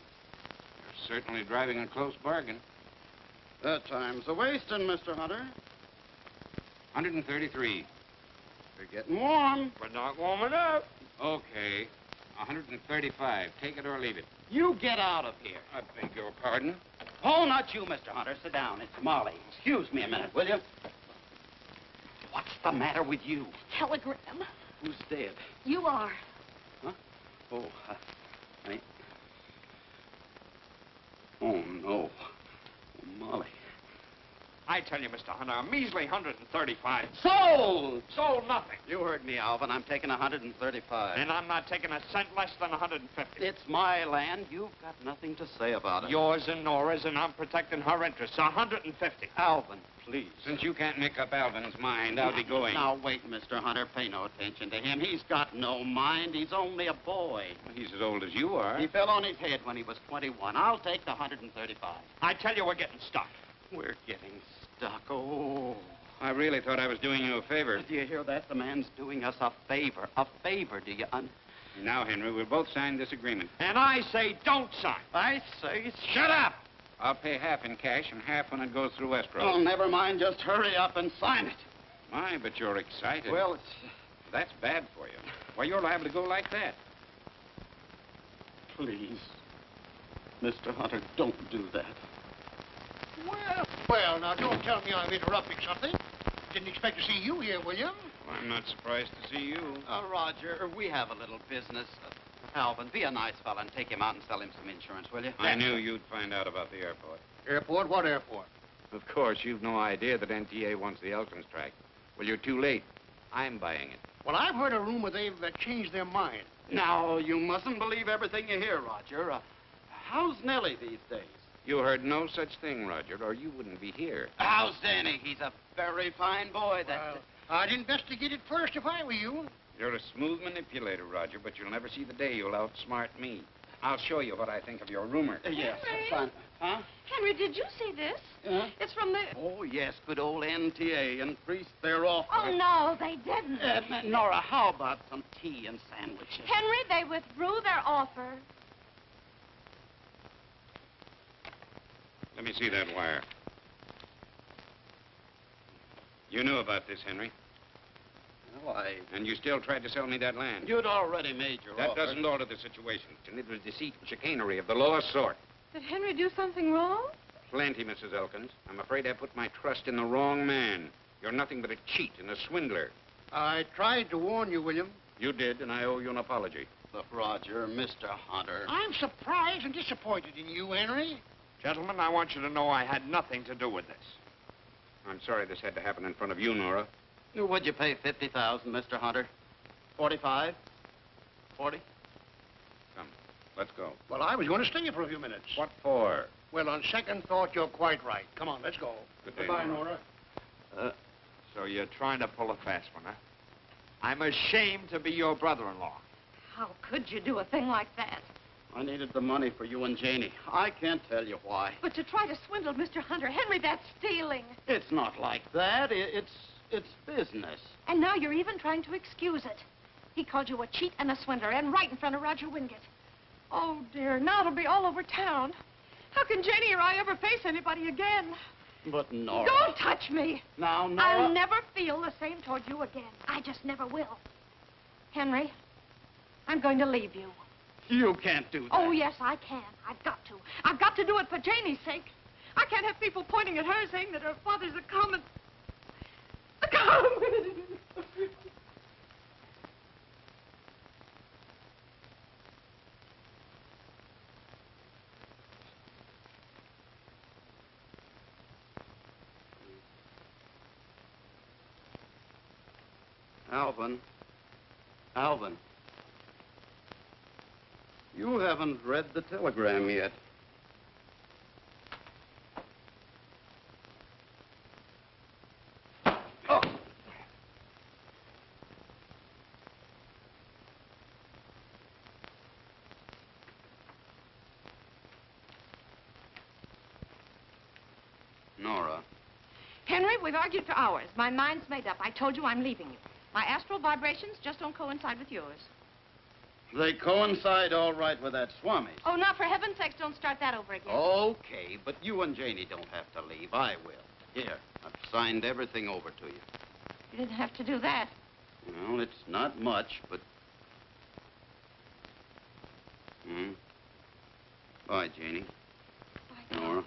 You're certainly driving a close bargain. That time's a wasting, Mr. Hunter. 133. We're getting warm. We're not warming up. Okay. 135. Take it or leave it. You get out of here. I beg your pardon. Oh, not you, Mr. Hunter. Sit down. It's Molly. Excuse me a minute, will you? What's the matter with you? Telegram. Who's dead? You are. Oh, I... Oh, no. Oh, Molly. I tell you, Mr. Hunter, a measly 135. Sold! Sold nothing. You heard me, Alvin. I'm taking 135. And I'm not taking a cent less than 150. It's my land. You've got nothing to say about it. Yours and Nora's, and I'm protecting her interests. 150. Alvin, please. Since you can't make up Alvin's mind, I'll be going. Now, wait, Mr. Hunter. Pay no attention to him. He's got no mind. He's only a boy. He's as old as you are. He fell on his head when he was 21. I'll take the 135. I tell you, we're getting stuck. We're getting stuck. Oh. I really thought I was doing you a favor. Do you hear that? The man's doing us a favor. A favor, do you un... Now, Henry, we'll both sign this agreement. And I say don't sign. I say... Shut up! I'll pay half in cash and half when it goes through escrow. Oh, never mind. Just hurry up and sign it. My, but you're excited. Well, it's... That's bad for you. Why, you're liable to go like that. Please. Mr. Hunter, don't do that. Well, well, now don't tell me I'm interrupting something. Didn't expect to see you here, William. Well, I'm not surprised to see you. Uh, Roger, we have a little business. Uh, Alvin, be a nice fella and take him out and sell him some insurance, will you? I knew you'd find out about the airport. Airport? What airport? Of course, you've no idea that NTA wants the Elkins tract. Well, you're too late. I'm buying it. Well, I've heard a rumor they've uh, changed their mind. Now, you mustn't believe everything you hear, Roger. Uh, how's Nellie these days? You heard no such thing, Roger, or you wouldn't be here. How's Danny? He's a very fine boy. That. Well, I'd investigate it first if I were you. You're a smooth manipulator, Roger, but you'll never see the day you'll outsmart me. I'll show you what I think of your rumor. Uh, yes, Henry? fine. Huh? Henry, did you see this? Huh? It's from the... Oh, yes, good old NTA increased their offer. Oh, no, they didn't. Uh, Nora, how about some tea and sandwiches? Henry, they withdrew their offer. Let me see that wire. You knew about this, Henry, Well, I... and you still tried to sell me that land. You'd already made your That offer. doesn't alter the situation. And it was deceit and chicanery of the lowest sort. Did Henry do something wrong? Plenty, Mrs. Elkins. I'm afraid I put my trust in the wrong man. You're nothing but a cheat and a swindler. I tried to warn you, William. You did, and I owe you an apology. Look, Roger, Mr. Hunter. I'm surprised and disappointed in you, Henry. Gentlemen, I want you to know I had nothing to do with this. I'm sorry this had to happen in front of you, Nora. Would you pay 50000 Mr. Hunter? 45 40 Come, let's go. Well, I was going to stay here for a few minutes. What for? Well, on second thought, you're quite right. Come on, let's go. Good day, Goodbye, Nora. Nora. Uh, so you're trying to pull a fast one, huh? I'm ashamed to be your brother-in-law. How could you do a thing like that? I needed the money for you and Janie. I can't tell you why. But to try to swindle Mr. Hunter, Henry, that's stealing. It's not like that. It's it's business. And now you're even trying to excuse it. He called you a cheat and a swindler, and right in front of Roger Wingate. Oh, dear. Now it'll be all over town. How can Janie or I ever face anybody again? But Nora. Don't touch me. Now, Nora. I'll never feel the same toward you again. I just never will. Henry, I'm going to leave you. You can't do that. Oh, yes, I can. I've got to. I've got to do it for Janie's sake. I can't have people pointing at her saying that her father's a common... A common... Alvin. Alvin. You haven't read the telegram yet. Oh. Nora. Henry, we've argued for hours. My mind's made up. I told you I'm leaving you. My astral vibrations just don't coincide with yours. They coincide all right with that Swami. Oh, now, for heaven's sakes, don't start that over again. Okay, but you and Janie don't have to leave. I will. Here, I've signed everything over to you. You didn't have to do that. Well, it's not much, but... Hmm? Bye, Janie. Bye, Nora.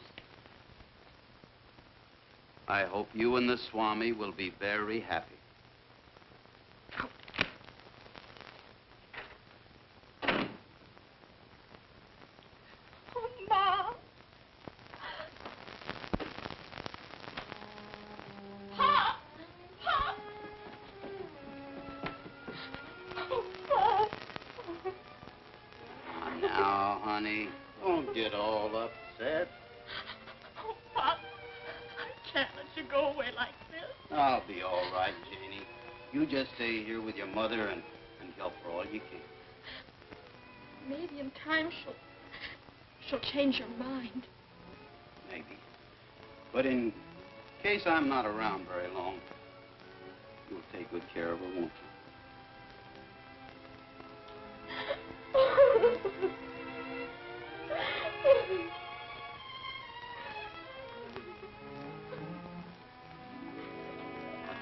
I hope you and the Swami will be very happy. I'm not around very long, you'll take good care of her, won't you?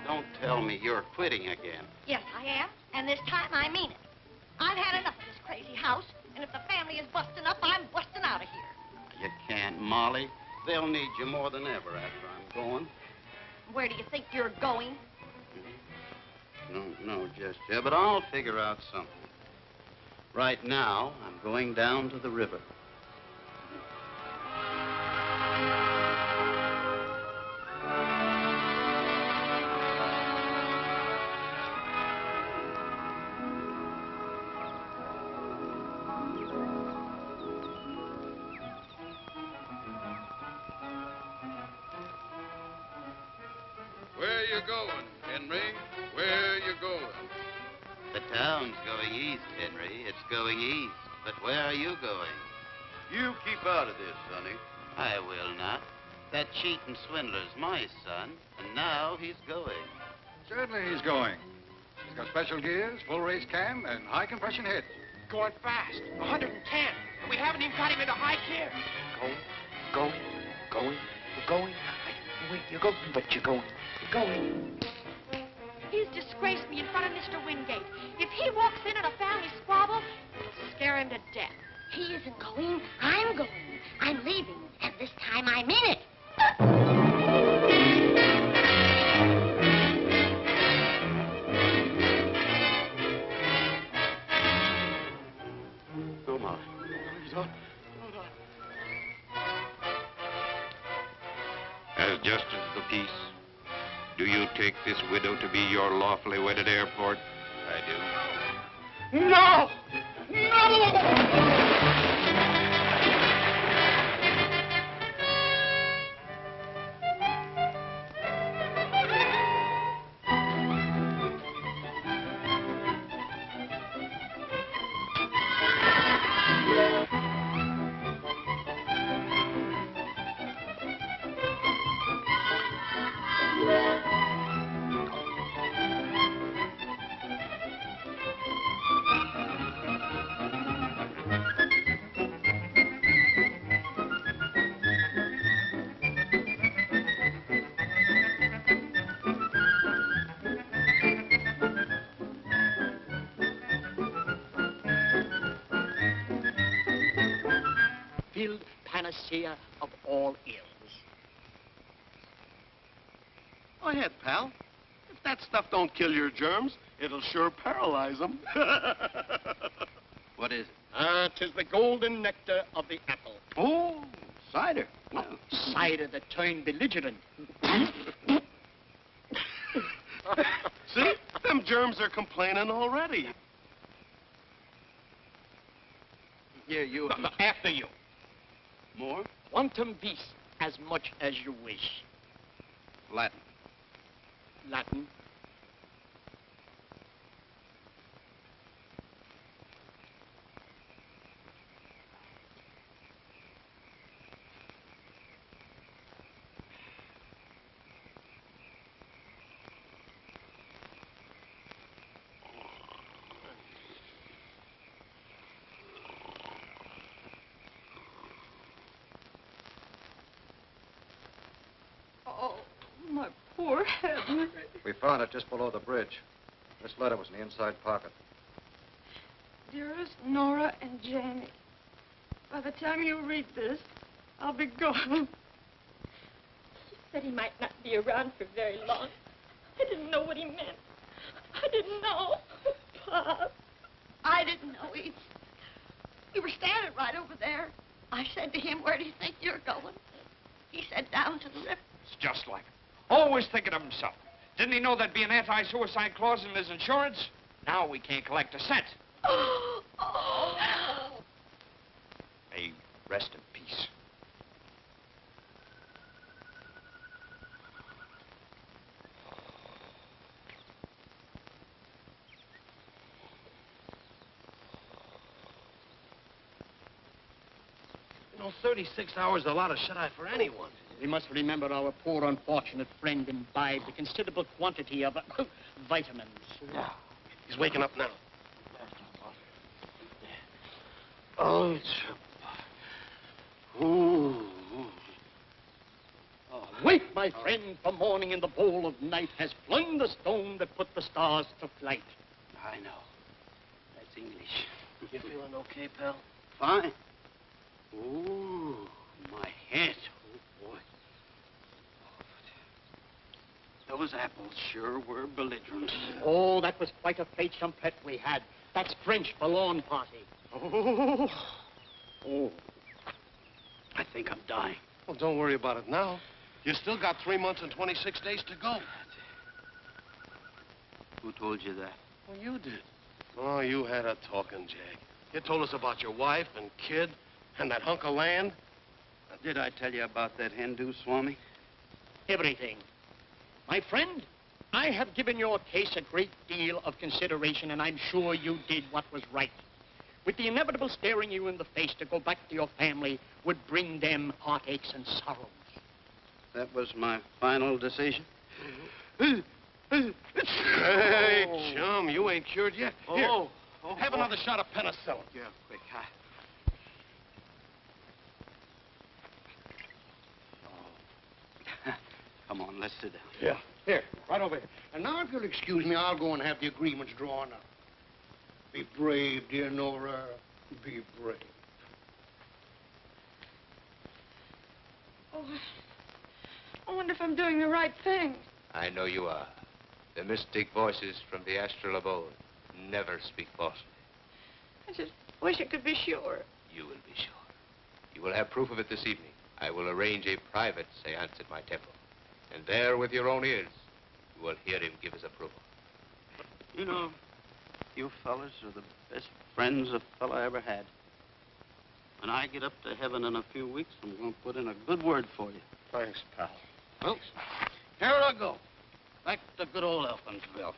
Don't tell me you're quitting again. Yes, I am, and this time I mean it. I've had enough of this crazy house, and if the family is busting up, I'm busting out of here. You can't, Molly. They'll need you more than ever after I'm gone. Where do you think you're going? No, no, just yet, but I'll figure out something. Right now, I'm going down to the river. You going, Henry? Where you going? The town's going east, Henry. It's going east. But where are you going? You keep out of this, Sonny. I will not. That cheat and swindler's my son, and now he's going. Certainly he's going. He's got special gears, full race cam, and high compression head. Going fast. 110. And we haven't even got him into high gear. Going, going, going, you're going. Wait, you're going, but you're going. You're going. He's disgraced me in front of Mr. Wingate. If he walks in on a family squabble, it'll scare him to death. He isn't going. I'm going. I'm leaving, and this time I mean it. Widow to be your lawfully wedded airport? I do. No! Kill your germs, it'll sure paralyze them. What is it? Ah, tis the golden nectar of the apple. Oh, cider. Well, Cider that turned belligerent. see? Them germs are complaining already. Here, you. After you. More? Quantum vis, as much as you wish. Latin. Latin. Oh, my poor We found it just below the bridge. This letter was in the inside pocket. Dearest Nora and Janie, by the time you read this, I'll be gone. He said he might not be around for very long. I didn't know what he meant. I didn't know. Pop. I didn't know either. We were standing right over there. I said to him, where do you think you're going? He said, down to the river. It's just like him. Always thinking of himself. Didn't he know there'd be an anti-suicide clause in his insurance? Now we can't collect a cent. Oh. oh. May rest in peace. You know, 36 hours is a lot of shut-eye for anyone. We must remember our poor unfortunate friend imbibed a considerable quantity of uh, vitamins. Yeah. He's waking up now. Oh, it's... Ooh. Oh, wait, my friend, for morning in the bowl of night has flung the stone that put the stars to flight. I know. That's English. You feeling okay, pal? Fine. Ooh, my head. Oh, boy. Those apples sure were belligerent. Oh, that was quite a fête champêtre we had. That's French for lawn party. Oh. Oh. I think I'm dying. Well, don't worry about it now. You still got three months and 26 days to go. Who told you that? Well, you did. Oh, you had a talking, Jag. You told us about your wife and kid and that hunk of land. Now, did I tell you about that Hindu, Swami? Everything. My friend, I have given your case a great deal of consideration, and I'm sure you did what was right. With the inevitable staring you in the face to go back to your family would bring them heartaches and sorrows. That was my final decision? Hey, chum, you ain't cured yet. Oh. Here, Oh, oh, have oh. another shot of penicillin. Yeah, quick. I... Oh. Come on, let's sit down. Yeah. Here, right over here. And now, if you'll excuse me, I'll go and have the agreements drawn up. Be brave, dear Nora. Be brave. Oh, I wonder if I'm doing the right thing. I know you are. The mystic voices from the astral abode never speak falsely. I just wish I could be sure. You will be sure. You will have proof of it this evening. I will arrange a private seance at my temple. And there, with your own ears, you will hear him give his approval. You know, you fellas are the best friends a fellow ever had. When I get up to heaven in a few weeks, I'm going to put in a good word for you. Thanks, pal. Well, here I go. Back to good old Elkinsville.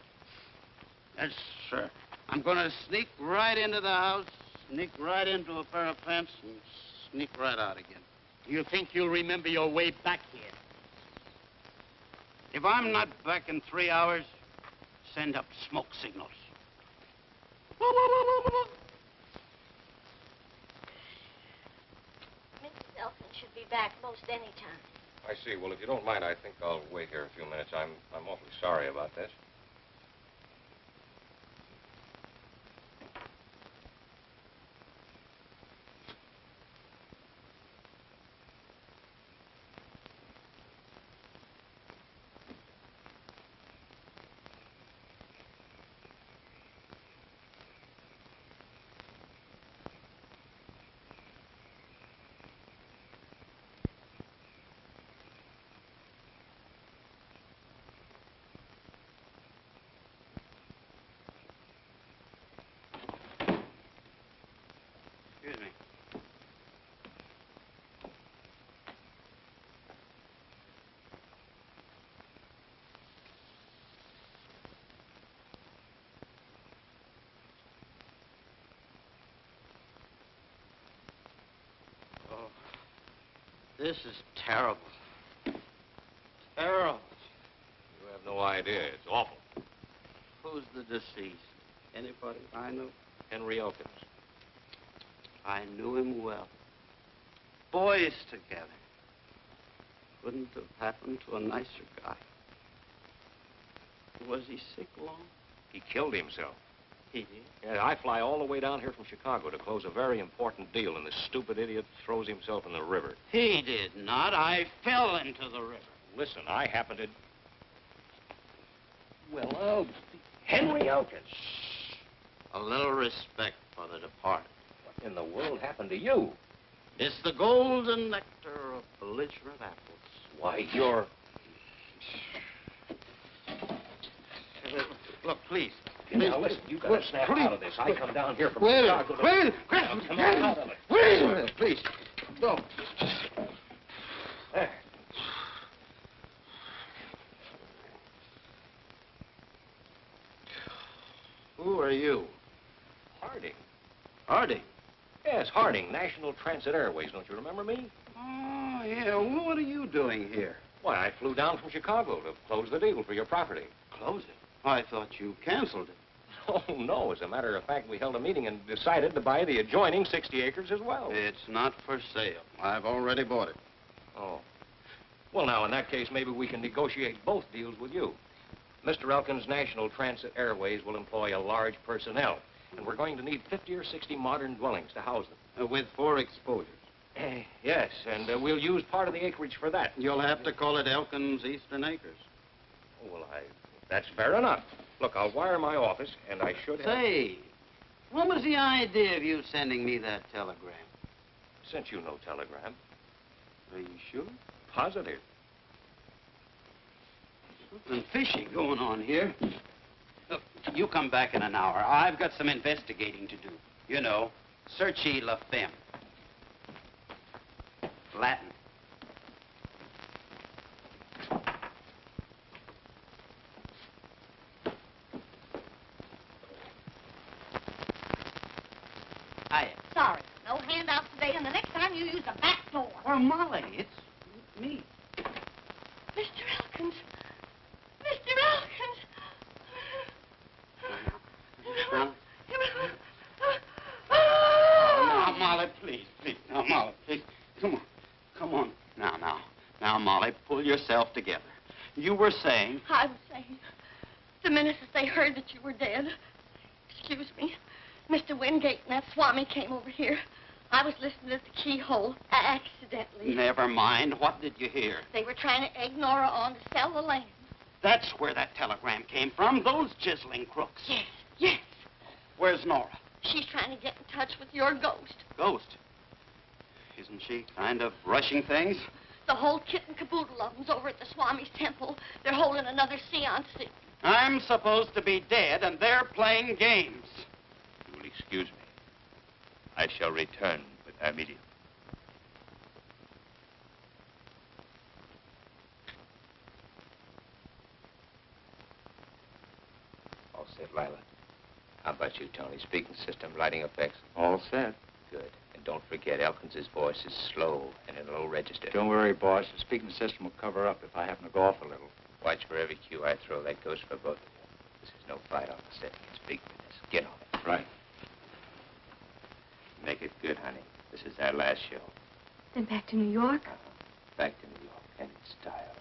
Yes, sir. I'm going to sneak right into the house, sneak right into a pair of pants, and sneak right out again. Do you think you'll remember your way back here? If I'm not back in three hours, send up smoke signals. Mrs. Elkin should be back most any time. I see. Well, if you don't mind, I think I'll wait here a few minutes. I'm, I'm awfully sorry about this. Excuse me. Oh, this is terrible. Terrible. You have no idea. It's awful. Who's the deceased? Anybody I know? Henry Elkins. I knew him well. Boys together. Couldn't have happened to a nicer guy. Was he sick long? He killed himself. He. Yeah, I fly all the way down here from Chicago to close a very important deal, and this stupid idiot throws himself in the river. He did not. I fell into the river. Listen, I happened to... Well, oh, Henry Elkins. A little respect for the departed. What in the world happened to you? It's the golden nectar of belligerent apples. Why, you're... Look, please. Now, listen, you gotta snap out of this. I come down here from Wait Chicago to... Wait minute. Now, come on out of it. Wait a minute, please. No. There. Who are you? Harding. Harding. Yes, Harding, National Transit Airways. Don't you remember me? Oh, yeah. Well, what are you doing here? Why, I flew down from Chicago to close the deal for your property. Close it? I thought you canceled it. Oh, no. As a matter of fact, we held a meeting and decided to buy the adjoining 60 acres as well. It's not for sale. I've already bought it. Oh. Well, now, in that case, maybe we can negotiate both deals with you. Mr. Elkins National Transit Airways will employ a large personnel, and we're going to need 50 or 60 modern dwellings to house them. Uh, with four exposures. Eh, yes, and uh, we'll use part of the acreage for that. You'll have to call it Elkins Eastern Acres. Oh, well, I... That's fair enough. Look, I'll wire my office, and I should have... Say, what was the idea of you sending me that telegram? Sent you no telegram. Are you sure? Positive. Something fishy going on here. Look, you come back in an hour. I've got some investigating to do. You know, cherchez la femme. Latin. Hiya. Sorry. No handouts today, and the next time you use the back door. Well, Molly, it's me. Mr. Elkins. Mr. Elkins. Now, now, Molly, please, please. Now, Molly, please. Come on. Come on. Now, now. Now, Molly, pull yourself together. You were saying... I was saying, the minute that they heard that you were dead, excuse me, Mr. Wingate and that Swami came over here. I was listening at the keyhole, accidentally. Never mind. What did you hear? They were trying to egg Nora on to sell the land. That's where that telegram came from. Those chiseling crooks. Yes, yes. Where's Nora? She's trying to get in touch with your ghost. Ghost. Isn't she kind of rushing things? The whole kit and caboodle of them's over at the Swami's temple. They're holding another seance. I'm supposed to be dead, and they're playing games. You will excuse me. I shall return with immediately. All set, Lila. How about you, Tony? Speaking system, lighting effects? All set. Good. And don't forget, Elkins's voice is slow and in a low register. Don't worry, boss. The speaking system will cover up if I happen to go off a little. Watch for every cue I throw. That goes for both of you. This is no fight on the set. You can speak with us. Get on it. Right. Make it good, honey. This is our last show. Then back to New York? Uh-huh. Back to New York and in style.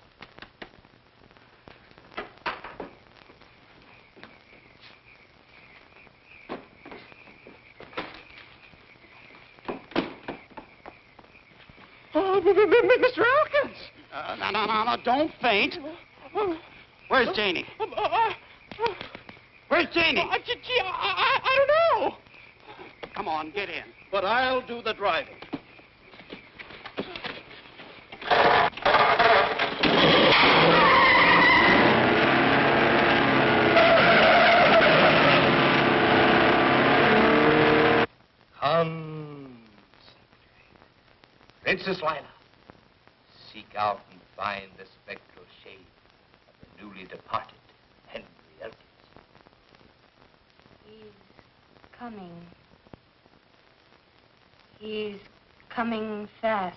Oh, Mr. Elkins! Uh, no, no, no, no, don't faint. Where's Janie? Where's Janie? Uh, gee, I, I, I don't know. Come on, get in. But I'll do the driving. Come, Princess Lila, seek out and find the spectral shade of the newly departed Henry Elkins. He's coming. He's coming fast.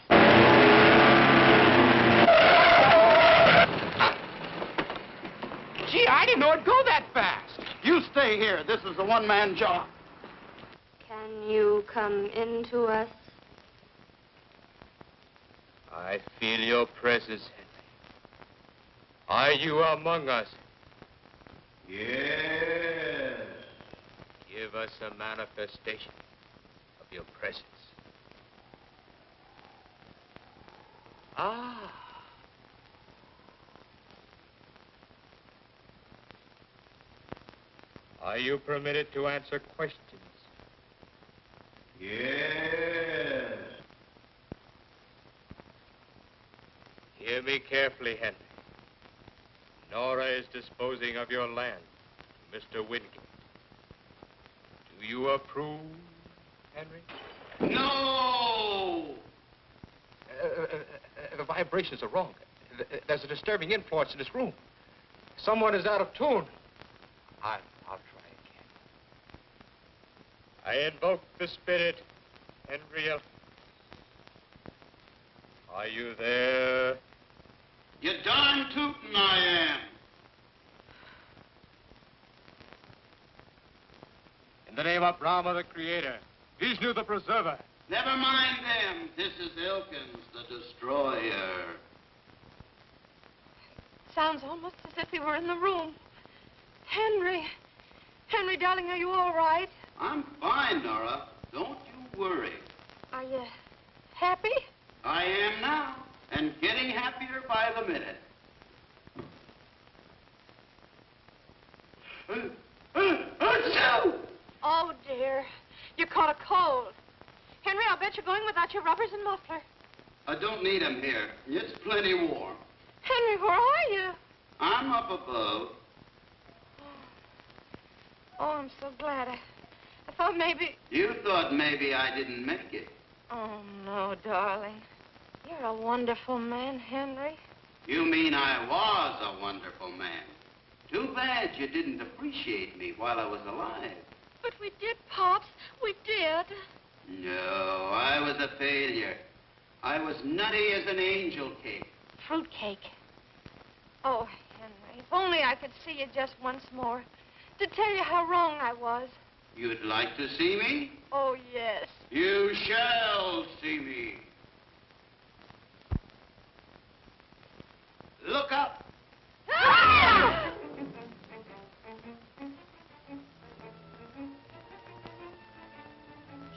Gee, I didn't know it'd go that fast. You stay here. This is a one-man job. Can you come into us? I feel your presence, Henry. Are you among us? Yes. Give us a manifestation of your presence. Ah. Are you permitted to answer questions? Yes. Hear me carefully, Henry. Nora is disposing of your land to Mr. Wingate. Do you approve, Henry? No! Uh, uh, uh, the vibrations are wrong. There's a disturbing influence in this room. Someone is out of tune. I'll, I'll try again. I invoke the spirit Henry Elkins. Are you there? You darn tootin' I am. In the name of Brahma the Creator, Vishnu the Preserver, Never mind them. This is Elkins, the destroyer. Sounds almost as if he were in the room. Henry. Henry, darling, are you all right? I'm fine, Nora. Don't you worry. Are you happy? I am now, and getting happier by the minute. Oh, dear. You caught a cold. Henry, I'll bet you're going without your rubbers and muffler. I don't need 'em here. It's plenty warm. Henry, where are you? I'm up above. Oh, I'm so glad. I, I thought maybe... You thought maybe I didn't make it. Oh, no, darling. You're a wonderful man, Henry. You mean I was a wonderful man. Too bad you didn't appreciate me while I was alive. But we did, Pops. We did. No, I was a failure. I was nutty as an angel cake. Fruitcake. Oh, Henry, if only I could see you just once more to tell you how wrong I was. You'd like to see me? Oh, yes. You shall see me. Look up.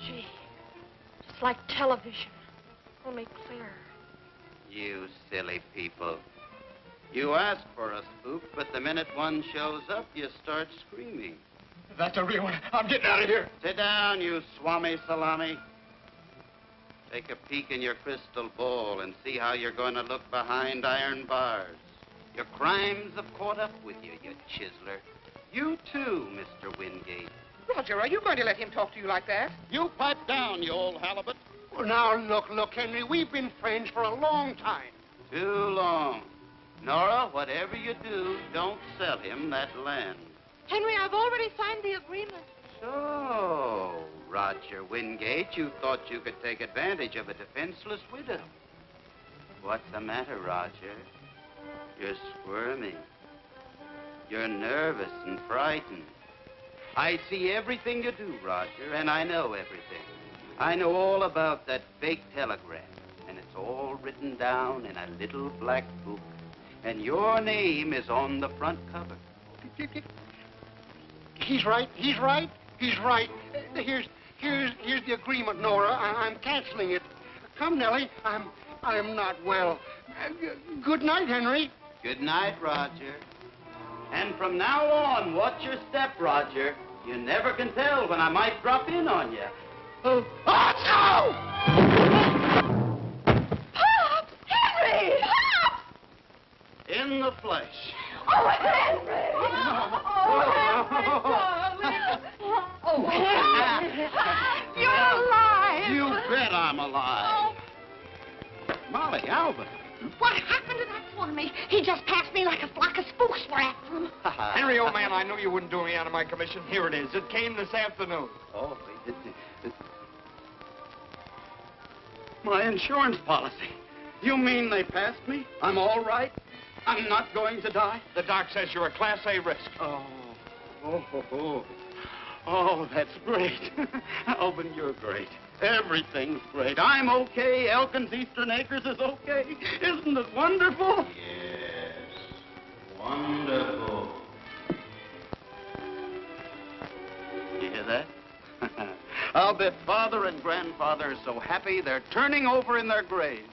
Gee, just like television, only clearer. You silly people. You ask for a spook, but the minute one shows up, you start screaming. That's a real one. I'm getting out of here. Sit down, you swami salami. Take a peek in your crystal ball and see how you're going to look behind iron bars. Your crimes have caught up with you, you chiseler. You too, Mr. Wingate. Roger, are you going to let him talk to you like that? You pipe down, you old halibut. Well, now, look, look, Henry, we've been friends for a long time. Too long. Nora, whatever you do, don't sell him that land. Henry, I've already signed the agreement. So, Roger Wingate, you thought you could take advantage of a defenseless widow. What's the matter, Roger? You're squirming. You're nervous and frightened. I see everything you do, Roger, and I know everything. I know all about that fake telegram, and it's all written down in a little black book. And your name is on the front cover. He's right. He's right. He's right. Here's here's here's the agreement, Nora. I, I'm canceling it. Come, Nellie. I'm I'm not well. Uh, good night, Henry. Good night, Roger. And from now on, watch your step, Roger. You never can tell when I might drop in on you. Oh, Pop! Henry! Pop! In the flesh. Oh, Henry! Oh, Henry, darling. Oh, You're alive. You bet I'm alive. Oh. Molly, Albert. What happened to that swami? He just passed me like a flock of spooks were after him. Henry, old man, I knew you wouldn't do me out of my commission. Here it is. It came this afternoon. Oh, it, it, it- my insurance policy. You mean they passed me? I'm all right? I'm not going to die? The doc says you're a Class A risk. Oh, oh, oh, oh. Oh, that's great. Oh, Alvin, you're great. Everything's great. I'm okay. Elkins Eastern Acres is okay. Isn't it wonderful? Yes. Wonderful. You hear that? I'll bet father and grandfather are so happy they're turning over in their graves.